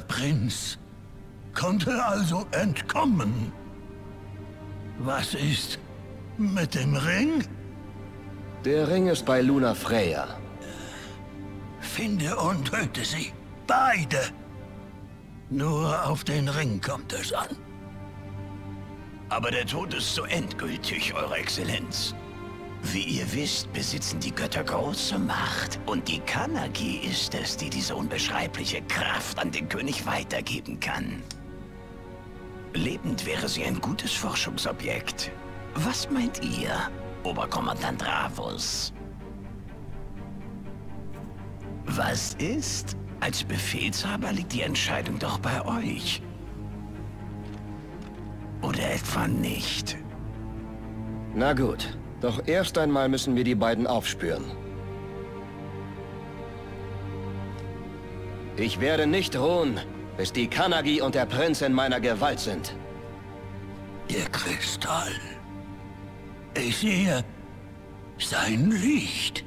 Der Prinz konnte also entkommen. Was ist mit dem Ring? Der Ring ist bei Luna Freya. Finde und töte sie. Beide. Nur auf den Ring kommt es an. Aber der Tod ist so endgültig, Eure Exzellenz. Wie ihr wisst, besitzen die Götter große Macht. Und die Kanagi ist es, die diese unbeschreibliche Kraft an den König weitergeben kann. Lebend wäre sie ein gutes Forschungsobjekt. Was meint ihr, Oberkommandant Ravus? Was ist? Als Befehlshaber liegt die Entscheidung doch bei euch. Oder etwa nicht? Na gut, doch erst einmal müssen wir die beiden aufspüren. Ich werde nicht ruhen, bis die Kanagi und der Prinz in meiner Gewalt sind. Der Kristall. Ich sehe sein Licht.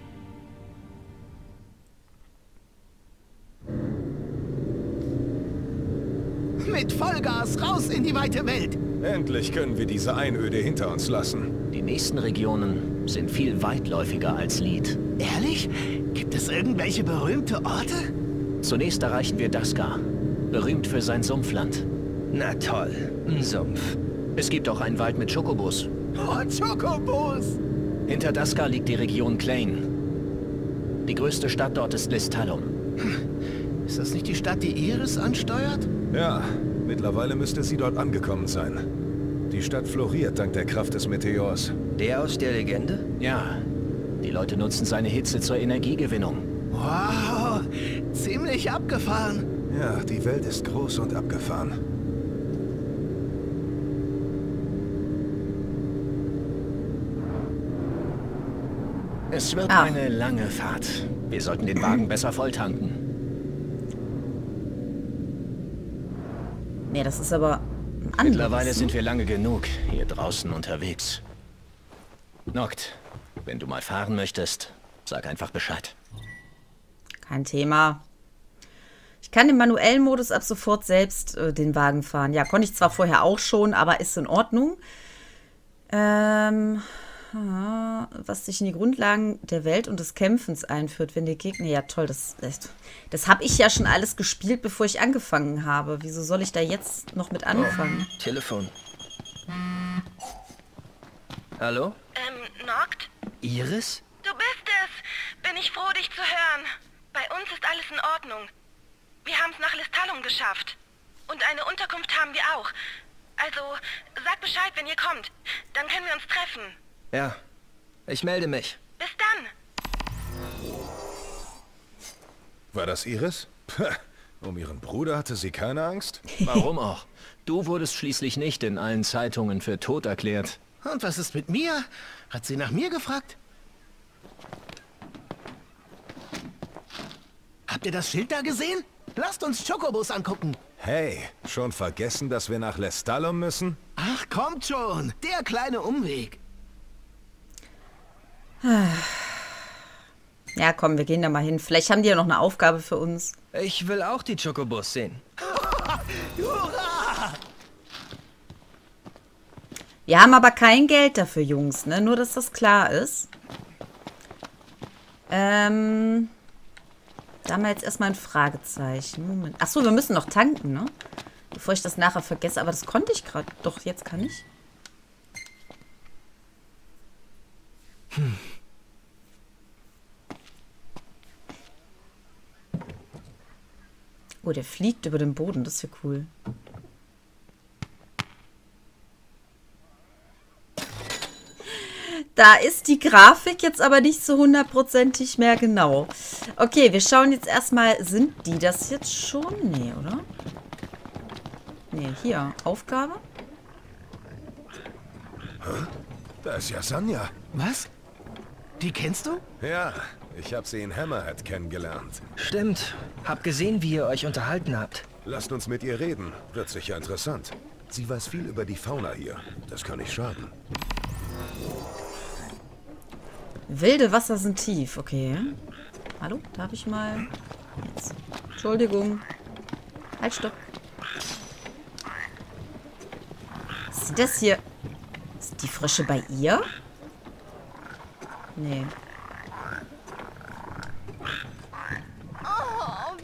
Mit Vollgas raus in die weite Welt. Endlich können wir diese Einöde hinter uns lassen. Die nächsten Regionen sind viel weitläufiger als Lied. Ehrlich? Gibt es irgendwelche berühmte Orte? Zunächst erreichen wir Daskar, berühmt für sein Sumpfland. Na toll, ein Sumpf. Es gibt auch einen Wald mit Chocobos. Oh, Chocobos! Hinter Daskar liegt die Region Klein. Die größte Stadt dort ist Listalum. Ist das nicht die Stadt, die Iris ansteuert? Ja, mittlerweile müsste sie dort angekommen sein. Die Stadt floriert dank der Kraft des Meteors. Der aus der Legende? Ja, die Leute nutzen seine Hitze zur Energiegewinnung. Wow, ziemlich abgefahren. Ja, die Welt ist groß und abgefahren. Es wird Ah. eine lange Fahrt. Wir sollten den Wagen besser volltanken. Nee, das ist aber ein anderes. Mittlerweile sind wir lange genug hier draußen unterwegs. Noct, wenn du mal fahren möchtest, sag einfach Bescheid. Kein Thema. Ich kann im manuellen Modus ab sofort selbst äh, den Wagen fahren. Ja, konnte ich zwar vorher auch schon, aber ist in Ordnung. Ähm, was sich in die Grundlagen der Welt und des Kämpfens einführt, wenn die Gegner. Ja, toll, das, das, das habe ich ja schon alles gespielt, bevor ich angefangen habe. Wieso soll ich da jetzt noch mit anfangen? Telefon. Hallo? Ähm, Noct? Iris? Du bist es. Bin ich froh, dich zu hören. Bei uns ist alles in Ordnung. Wir haben es nach Listalum geschafft. Und eine Unterkunft haben wir auch. Also, sag Bescheid, wenn ihr kommt. Dann können wir uns treffen. Ja. Ich melde mich. Bis dann. War das Iris? Pah, um ihren Bruder hatte sie keine Angst? Warum auch? Du wurdest schließlich nicht in allen Zeitungen für tot erklärt. Und was ist mit mir? Hat sie nach mir gefragt? Habt ihr das Schild da gesehen? Lasst uns Chocobos angucken. Hey, schon vergessen, dass wir nach Lestalum müssen? Ach, kommt schon. Der kleine Umweg. Ja, komm, wir gehen da mal hin. Vielleicht haben die ja noch eine Aufgabe für uns. Ich will auch die Chocobos sehen. Hurra! Wir haben aber kein Geld dafür, Jungs, ne? Nur, dass das klar ist. Ähm. Da haben wir jetzt erstmal ein Fragezeichen. Moment. Achso, wir müssen noch tanken, ne? Bevor ich das nachher vergesse. Aber das konnte ich gerade. Doch, jetzt kann ich. Oh, der fliegt über den Boden. Das ist ja cool. Da ist die Grafik jetzt aber nicht so hundertprozentig mehr genau. Okay, wir schauen jetzt erstmal, sind die das jetzt schon? Nee, oder? Nee, hier, Aufgabe. Da ist ja Sanja. Was? Die kennst du? Ja, ich habe sie in Hammerhead kennengelernt. Stimmt. Hab gesehen, wie ihr euch unterhalten habt. Lasst uns mit ihr reden. Wird sicher interessant. Sie weiß viel über die Fauna hier. Das kann nicht schaden. Wilde Wasser sind tief, okay. Hallo, darf ich mal... Jetzt. Entschuldigung. Halt, stopp. Was ist das hier? Ist die Frische bei ihr? Nee. Oh,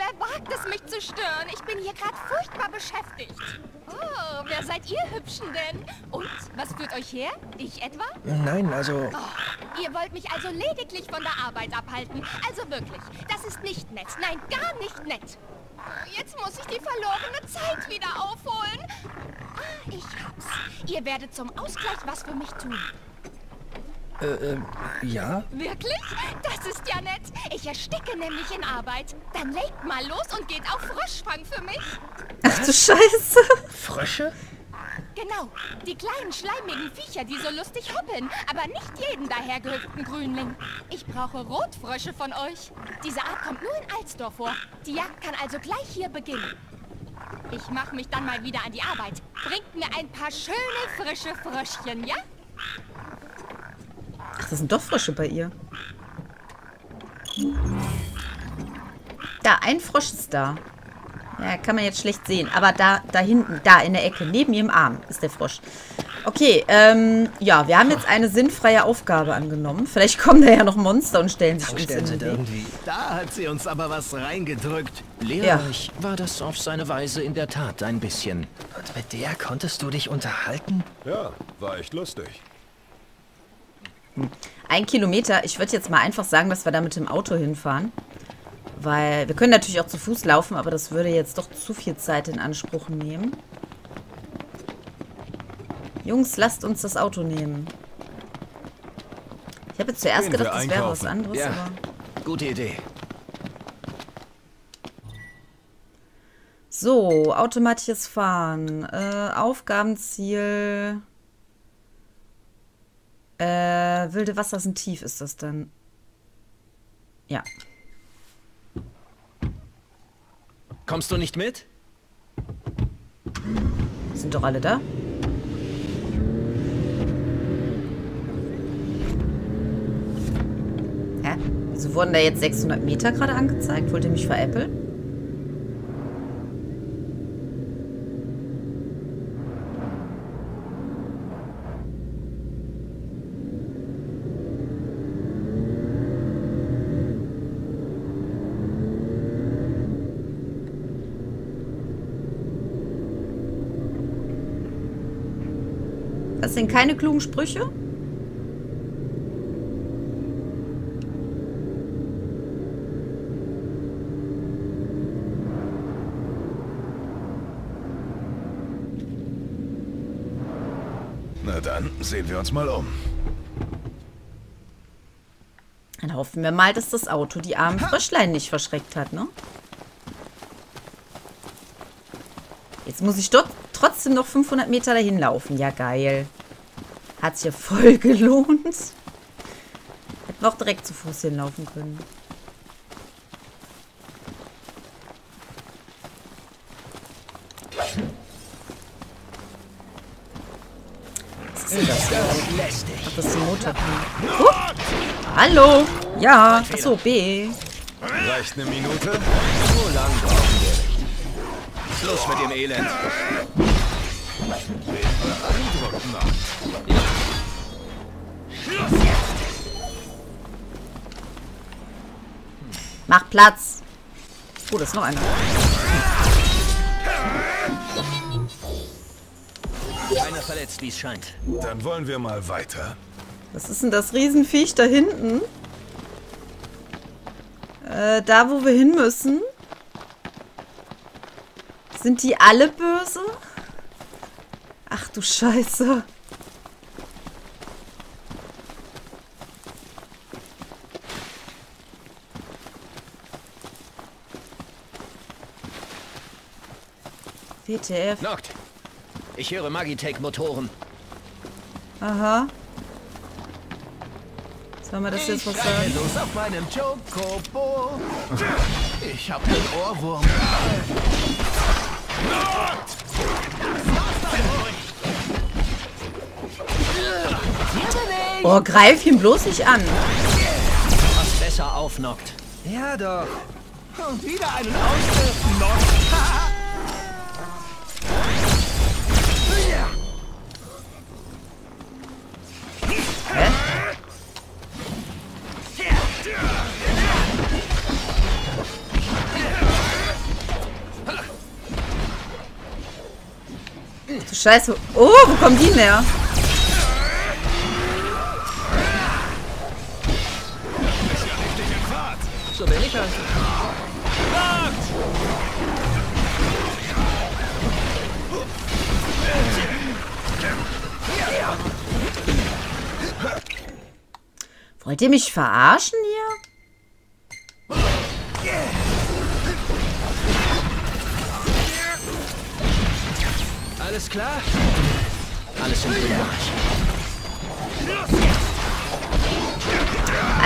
wagt es, mich zu stören? Ich bin hier gerade furchtbar beschäftigt. Oh, wer seid ihr Hübschen denn? Und, was führt euch her? Ich etwa? Nein, also... Oh, ihr wollt mich also lediglich von der Arbeit abhalten. Also wirklich, das ist nicht nett. Nein, gar nicht nett. Jetzt muss ich die verlorene Zeit wieder aufholen. Ah, ich hab's. Ihr werdet zum Ausgleich was für mich tun. Äh, äh, ja? Wirklich? Das ist ja nett. Ich ersticke nämlich in Arbeit. Dann legt mal los und geht auf Froschfang für mich. Ach du Scheiße. Frösche? Genau. Die kleinen schleimigen Viecher, die so lustig hoppeln. Aber nicht jeden dahergehüpften Grünling. Ich brauche Rotfrösche von euch. Diese Art kommt nur in Alsdorf vor. Die Jagd kann also gleich hier beginnen. Ich mache mich dann mal wieder an die Arbeit. Bringt mir ein paar schöne, frische Fröschchen, ja? Ach, das sind doch Frösche bei ihr. Da, ein Frosch ist da. Ja, kann man jetzt schlecht sehen. Aber da, da hinten, da in der Ecke, neben ihrem Arm ist der Frosch. Okay, ähm, ja, wir haben jetzt eine sinnfreie Aufgabe angenommen. Vielleicht kommen da ja noch Monster und stellen sich uns in den irgendwie... Da hat sie uns aber was reingedrückt. Lehrreich war das auf seine Weise in der Tat ein bisschen. Und mit der konntest du dich unterhalten? Ja, war echt lustig. Ein Kilometer. Ich würde jetzt mal einfach sagen, dass wir da mit dem Auto hinfahren. Weil wir können natürlich auch zu Fuß laufen, aber das würde jetzt doch zu viel Zeit in Anspruch nehmen. Jungs, lasst uns das Auto nehmen. Ich habe jetzt zuerst gedacht, das wäre was anderes, Ja. aber... Gute Idee. So, automatisches Fahren. Äh, Aufgabenziel. Äh, wilde Wasser sind tief, ist das dann? Ja. Kommst du nicht mit? Sind doch alle da? Hä? Wieso wurden da jetzt 600 Meter gerade angezeigt? Wollt ihr mich veräppeln? Sind keine klugen Sprüche? Na dann, sehen wir uns mal um. Dann hoffen wir mal, dass das Auto die armen Fröschlein nicht verschreckt hat, ne? Jetzt muss ich dort trotzdem noch 500 Meter dahin laufen. Ja, geil. Hat sich ja voll gelohnt. Hätten wir auch direkt zu Fuß hinlaufen können. Was ist denn das? Ach, das ist die Motor. Huh. Hallo. Ja. Achso, B. Reicht eine Minute? So lang brauchen wir nicht. Schluss mit dem Elend. Eindruck macht. Mach Platz. Oh, da ist noch einer. Keiner verletzt, wie es scheint. Dann wollen wir mal weiter. Was ist denn das Riesenviech da hinten? Äh, da, wo wir hin müssen. Sind die alle böse? Ach du Scheiße. WTF. Noct. Ich höre Magitech-Motoren. Aha. Soll man das jetzt was sagen? Los auf meinem Chocobo. Ich hab den Ohrwurm. Oh, greif ihn bloß nicht an. Pass besser auf, Noct. Ja, doch. Und wieder einen. Du Scheiße. Oh, wo kommen die halt. Wollt ihr mich verarschen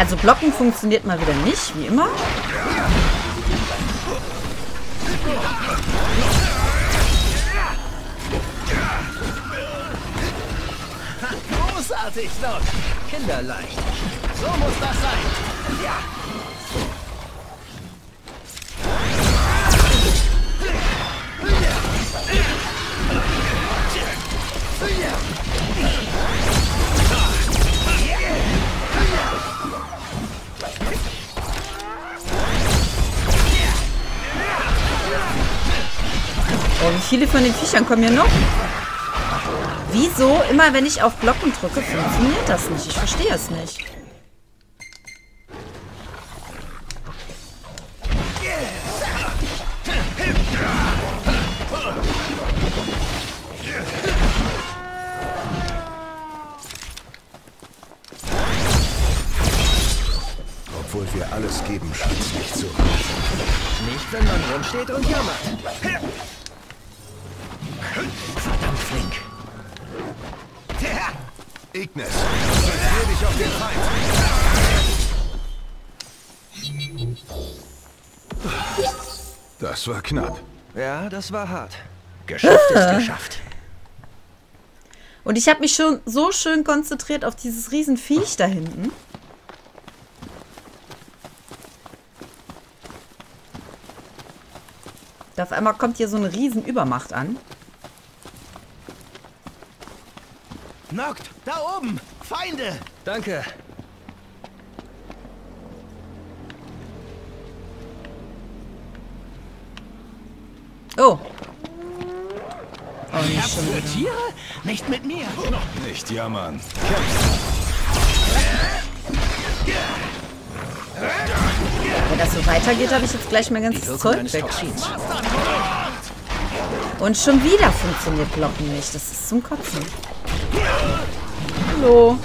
Also Blocken funktioniert mal wieder nicht, wie immer. Großartig, Doc. Kinderleicht. So muss das sein. Ja. Oh, wie viele von den Viechern kommen hier noch? Wieso, immer wenn ich auf Blocken drücke, funktioniert das nicht? Ich verstehe es nicht. Obwohl wir alles geben, scheint's nicht so. Nicht, wenn man rumsteht und jammert. Flink. Ignis, konzentrier dich auf den Feind. Das war knapp. Ja, das war hart. Geschafft ist geschafft. Und ich habe mich schon so schön konzentriert auf dieses Riesenviech da hinten. Da auf einmal kommt hier so eine Riesenübermacht an. Nockt, da oben! Feinde! Danke. Oh. Oh, Ich nicht schon wieder. Tiere? Nicht mit mir. Nicht jammern. Wenn das so weitergeht, habe ich jetzt gleich mein ganzes Zeug weg. Und schon wieder funktioniert Blocken nicht. Das ist zum Kotzen. Hallo.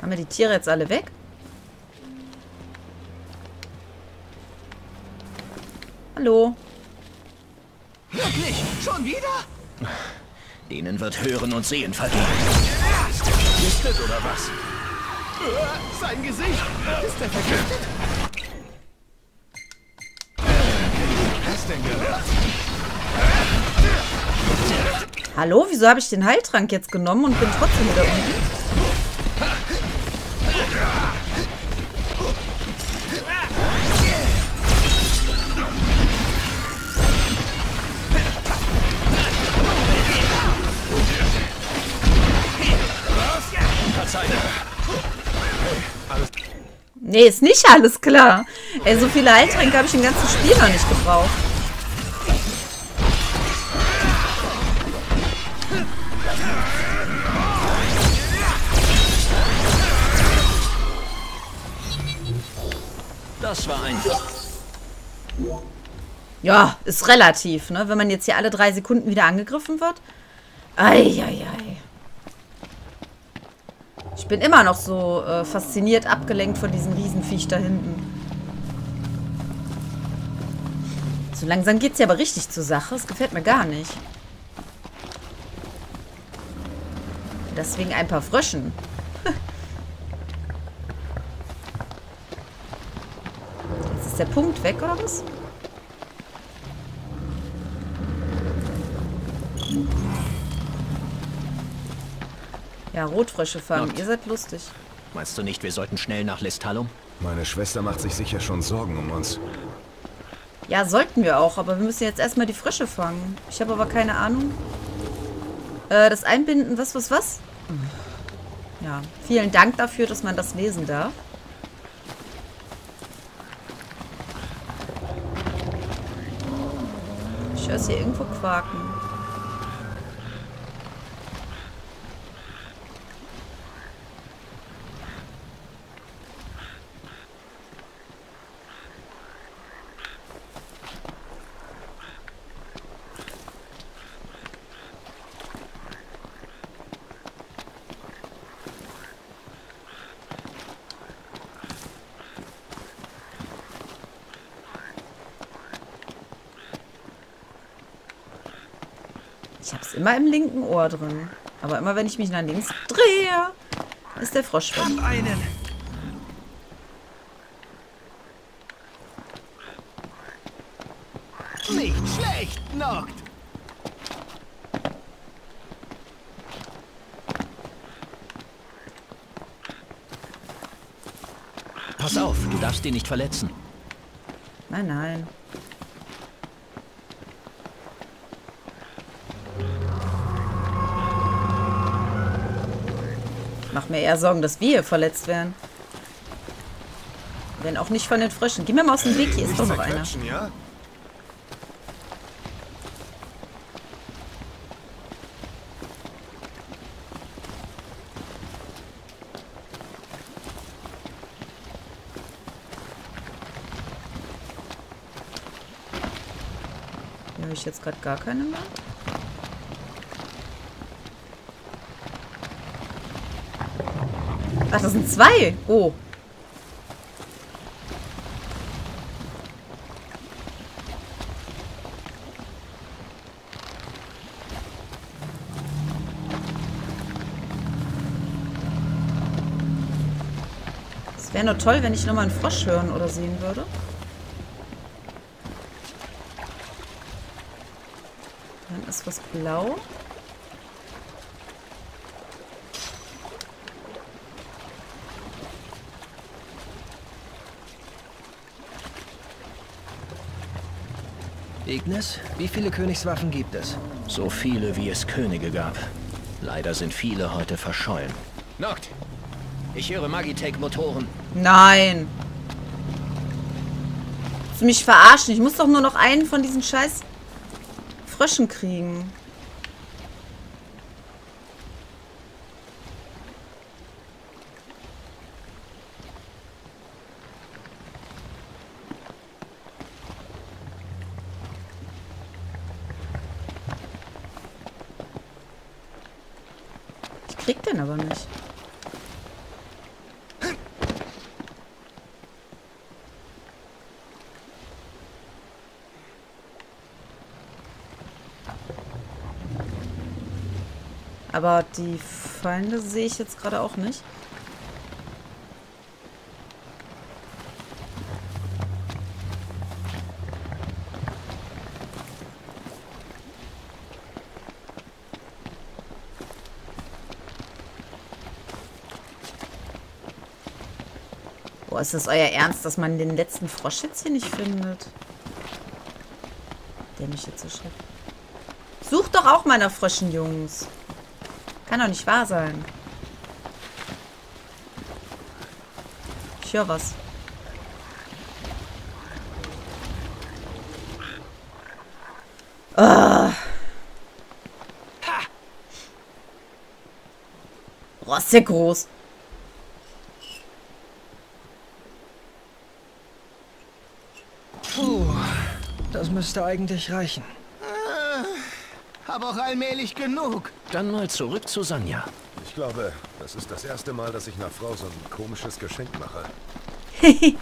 Haben wir die Tiere jetzt alle weg? Hören und Sehen vergehen. Vergiftet oder was? Sein Gesicht! Ist er vergiftet? Was denn gehört? Hallo? Wieso habe ich den Heiltrank jetzt genommen und bin trotzdem wieder unten? Nee, ist nicht alles klar. Ey, so viele Heiltränke habe ich im ganzen Spiel noch nicht gebraucht. Das war einfach. Ja, ist relativ, ne? Wenn man jetzt hier alle drei Sekunden wieder angegriffen wird. Eieiei. Bin immer noch so äh, fasziniert abgelenkt von diesem Riesenviech da hinten. So langsam geht's ja aber richtig zur Sache. Es gefällt mir gar nicht. Deswegen ein paar Fröschen. Jetzt ist der Punkt weg, oder was? Ja, Rotfrösche fangen. Not. Ihr seid lustig. Meinst du nicht, wir sollten schnell nach Lestalum? Meine Schwester macht sich sicher schon Sorgen um uns. Ja, sollten wir auch, aber wir müssen jetzt erstmal die Frösche fangen. Ich habe aber keine Ahnung. Äh, das Einbinden, was, was, was? Ja, vielen Dank dafür, dass man das lesen darf. Ich höre es hier irgendwo quaken. Immer im linken Ohr drin. Aber immer wenn ich mich nach links drehe, ist der Frosch weg. Hab einen. Nicht schlecht, Noct. Pass auf, du darfst ihn nicht verletzen. Nein, nein. Mach mir eher Sorgen, dass wir hier verletzt werden. Wenn auch nicht von den Fröschen. Geh mir mal aus dem Weg, hier ist doch noch einer. ja? Hier habe ich jetzt gerade gar keine mehr. Ach, das sind zwei. Oh. Es wäre nur toll, wenn ich nochmal einen Frosch hören oder sehen würde. Dann ist was blau. Ignis, wie viele Königswaffen gibt es? So viele, wie es Könige gab. Leider sind viele heute verschollen. Noct! Ich höre Magitech-Motoren. Nein. Willst du mich verarschen? Ich muss doch nur noch einen von diesen scheiß Fröschen kriegen. Krieg den aber nicht. Aber die Feinde sehe ich jetzt gerade auch nicht. Ist das euer Ernst, dass man den letzten Frosch jetzt hier nicht findet? Der mich jetzt erschreckt. Sucht doch auch mal nach Fröschen, Jungs. Kann doch nicht wahr sein. Ich höre was. Ah. Boah, ist der groß. Müsste eigentlich reichen. Hab auch allmählich genug. Dann mal zurück zu Sanja. Ich glaube, das ist das erste Mal, dass ich einer Frau so ein komisches Geschenk mache.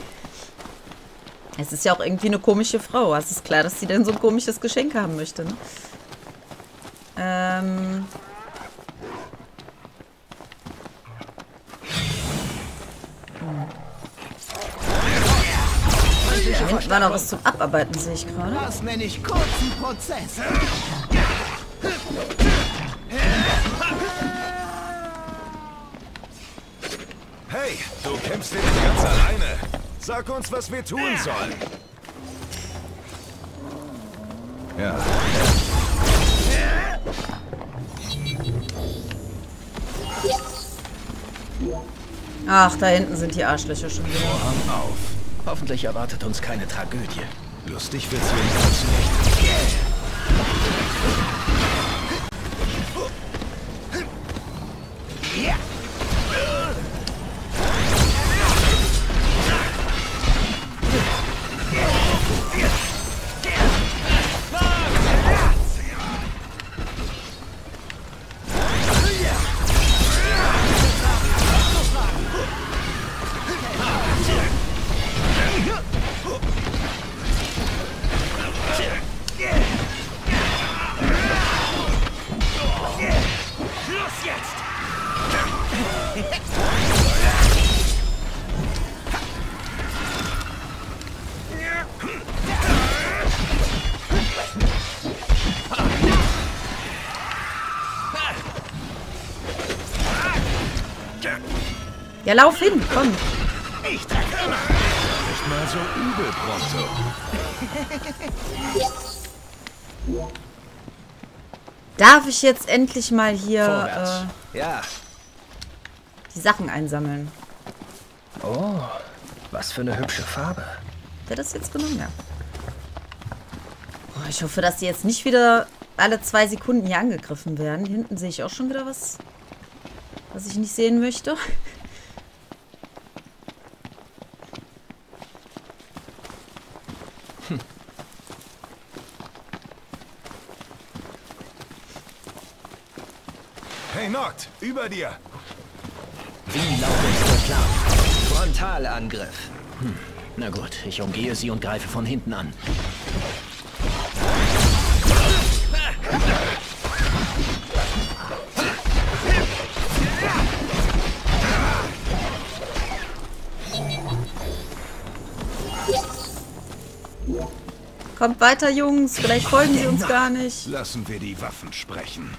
Es ist ja auch irgendwie eine komische Frau. Es ist klar, dass sie denn so ein komisches Geschenk haben möchte. Ne? Ähm. War noch was zum Abarbeiten, sehe ich gerade. Das nenne ich kurzen Prozess. Hey, du kämpfst hier nicht ganz alleine. Sag uns, was wir tun sollen. Ja. Ach, da hinten sind die Arschlöcher schon wieder. Vorhang auf. Hoffentlich erwartet uns keine Tragödie. Lustig wird's jedenfalls nicht. Ja, lauf hin, komm. Nicht mal so übel, Pronto. Darf ich jetzt endlich mal hier äh, Ja. die Sachen einsammeln? Oh, was für eine hübsche Farbe. Hat er das jetzt genommen? Ja. Oh, ich hoffe, dass die jetzt nicht wieder alle zwei Sekunden hier angegriffen werden. Hinten sehe ich auch schon wieder was, was ich nicht sehen möchte. Hey, Noct, über dir. Wie lautet der Plan? Frontalangriff. Hm. Na gut, ich umgehe sie und greife von hinten an. Kommt weiter, Jungs. Vielleicht folgen sie uns gar nicht. Lassen wir die Waffen sprechen.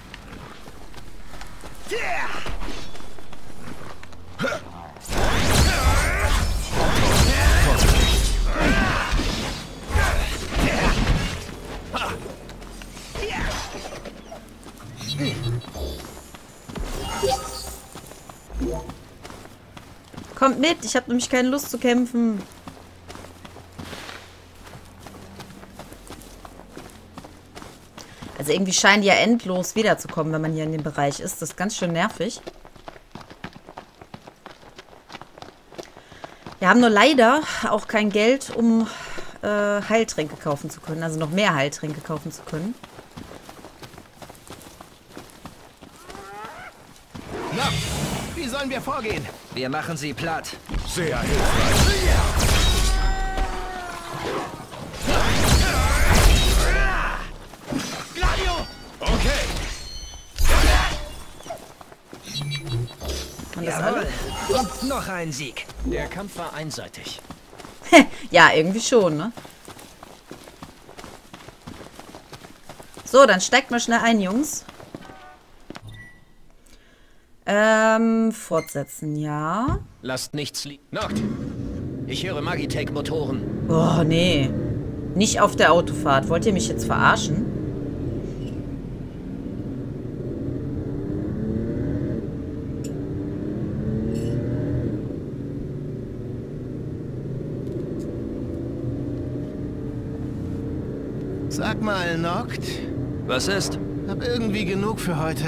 Kommt mit. Ich habe nämlich keine Lust zu kämpfen. Also irgendwie scheinen die ja endlos wiederzukommen, wenn man hier in dem Bereich ist. Das ist ganz schön nervig. Wir haben nur leider auch kein Geld, um äh, Heiltränke kaufen zu können. Also noch mehr Heiltränke kaufen zu können. Na, wie sollen wir vorgehen? Wir machen sie platt. Sehr hilfreich. Gladio! Alle? Und noch ein Sieg. Der Kampf war einseitig. Ja, irgendwie schon, ne? So, dann steigt mal schnell ein, Jungs. Ähm, fortsetzen, ja. Lasst nichts liegen. Noct! Ich höre Magitech-Motoren. Oh, nee. Nicht auf der Autofahrt. Wollt ihr mich jetzt verarschen? Noct, Was ist? hab irgendwie genug für heute.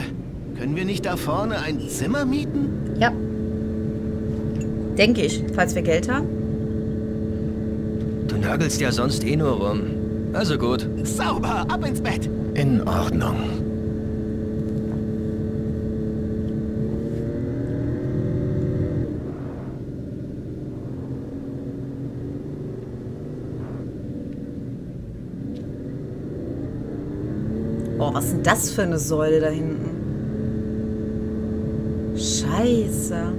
Können wir nicht da vorne ein Zimmer mieten? Ja. Denke ich, falls wir Geld haben. Du nagelst ja sonst eh nur rum. Also gut. Sauber, ab ins Bett. In Ordnung. Oh, was ist denn das für eine Säule da hinten? Scheiße.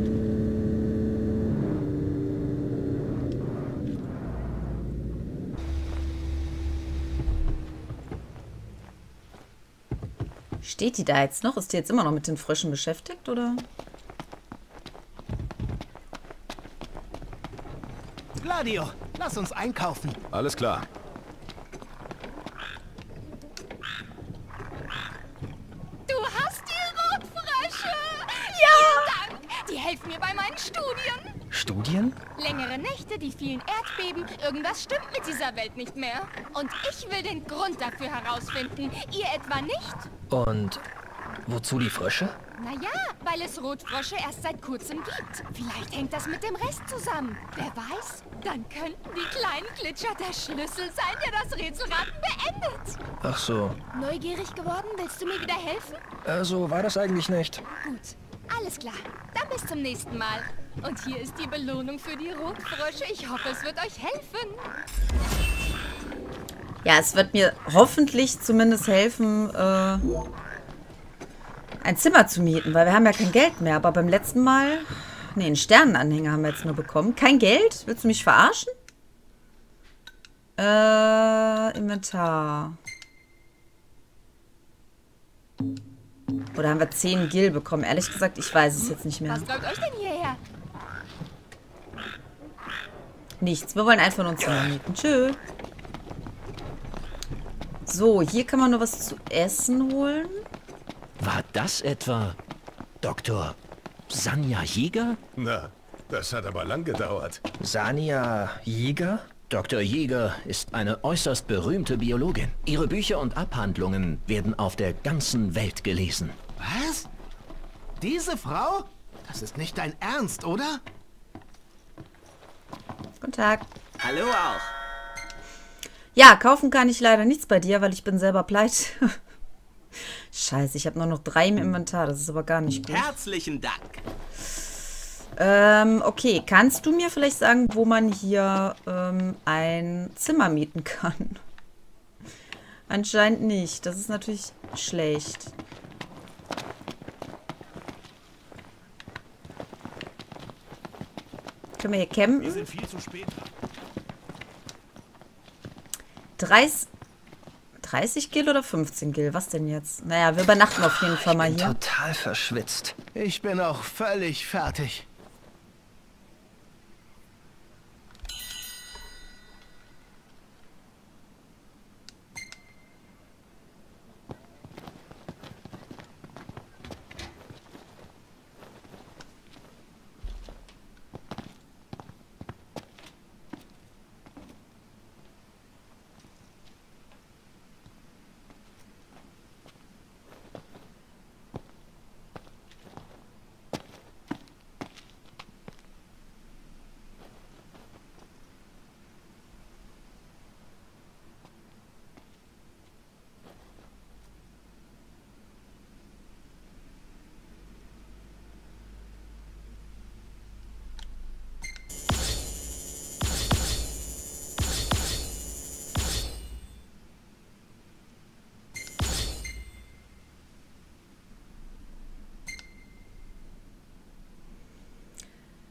Steht die da jetzt noch? Ist die jetzt immer noch mit den Fröschen beschäftigt, oder? Gladio, lass uns einkaufen. Alles klar. Irgendwas stimmt mit dieser Welt nicht mehr. Und ich will den Grund dafür herausfinden. Ihr etwa nicht? Und wozu die Frösche? Naja, weil es Rotfrösche erst seit kurzem gibt. Vielleicht hängt das mit dem Rest zusammen. Wer weiß? Dann könnten die kleinen Glitscher der Schlüssel sein, der das Rätselraten beendet. Ach so. Neugierig geworden? Willst du mir wieder helfen? Äh, so war das eigentlich nicht. Gut, alles klar. Dann bis zum nächsten Mal. Und hier ist die Belohnung für die Rotfrösche. Ich hoffe, es wird euch helfen. Ja, es wird mir hoffentlich zumindest helfen, äh, ein Zimmer zu mieten, weil wir haben ja kein Geld mehr. Aber beim letzten Mal... Ne, einen Sternenanhänger haben wir jetzt nur bekommen. Kein Geld? Willst du mich verarschen? Äh, Inventar. Oder haben wir 10 Gil bekommen? Ehrlich gesagt, ich weiß es jetzt nicht mehr. Was treibt euch denn hierher? Nichts. Wir wollen einfach nur Zimmer mieten. Tschö. So, hier kann man nur was zu essen holen. War das etwa Dr. Sanja Jäger? Na, das hat aber lang gedauert. Sanja Jäger? Dr. Jäger ist eine äußerst berühmte Biologin. Ihre Bücher und Abhandlungen werden auf der ganzen Welt gelesen. Was? Diese Frau? Das ist nicht dein Ernst, oder? Guten Tag. Hallo auch. Ja, kaufen kann ich leider nichts bei dir, weil ich bin selber pleite. Scheiße, ich habe nur noch drei im Inventar. Das ist aber gar nicht gut. Herzlichen Dank. Ähm, okay. Kannst du mir vielleicht sagen, wo man hier ähm, ein Zimmer mieten kann? Anscheinend nicht. Das ist natürlich schlecht. Können wir hier campen? Wir sind viel zu spät. 30, 30 Gil oder 15 Gil? Was denn jetzt? Naja, wir übernachten auf jeden Fall mal Bin hier. total verschwitzt. Ich bin auch völlig fertig.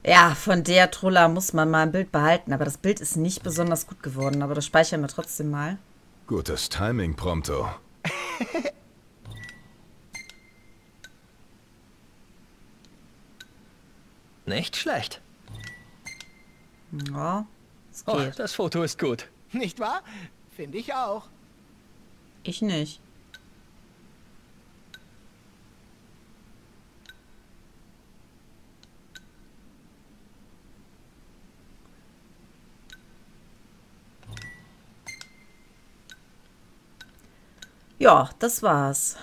Ja, von der Trulla muss man mal ein Bild behalten. Aber das Bild ist nicht besonders gut geworden. Aber das speichern wir trotzdem mal. Gutes Timing, Prompto. Nicht schlecht. Ja, es Oh, geht. das Foto ist gut. Nicht wahr? Finde ich auch. Ich nicht. Ja, das war's.